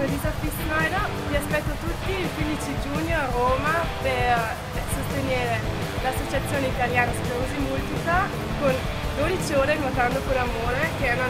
sono Lisa Fissnoida, vi aspetto tutti il 15 giugno a Roma per sostenere l'Associazione Italiana Sclerosi Multipla con 12 ore nuotando con amore, che è una